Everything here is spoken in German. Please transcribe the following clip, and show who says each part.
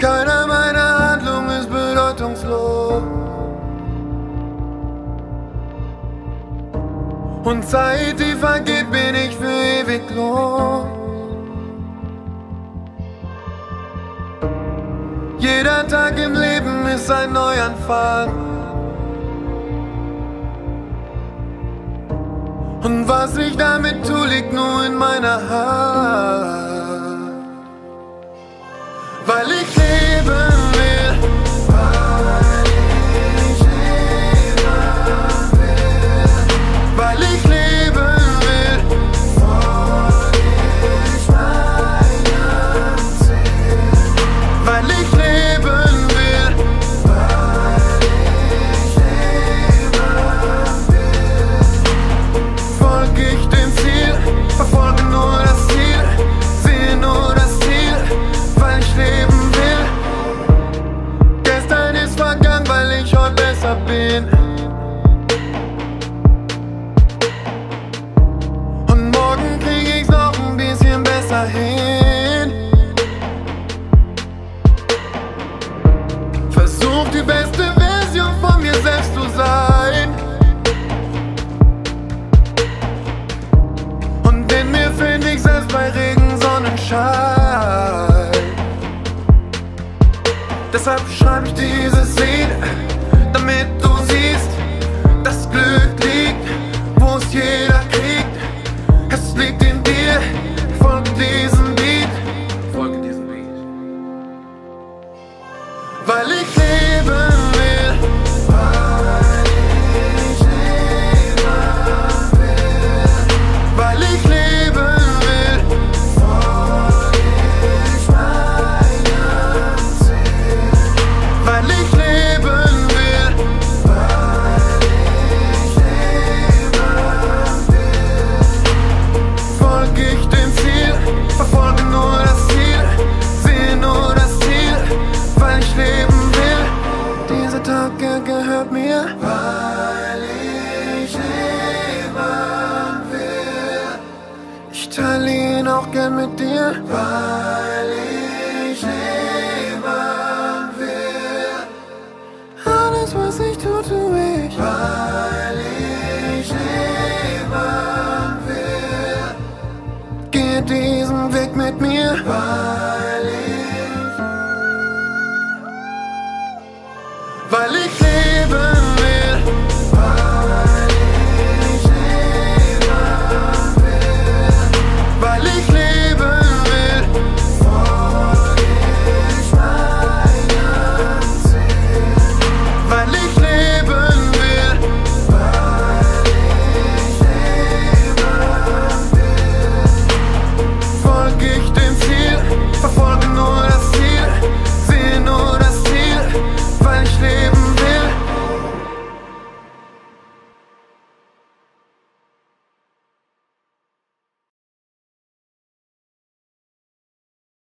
Speaker 1: Keiner meiner Handlungen ist bedeutungslos. Und Zeit, die vergeht, bin ich für ewig los. Jeder Tag im Leben ist ein Neuanfang. Und was ich damit Deshalb schreibe ich dieses Lied, damit Brücke gehört mir, weil ich leben will. Ich teile ihn auch gern mit dir, weil ich leben will. Alles, was ich tue, tue ich, weil ich leben will. Geh diesen Weg mit mir, weil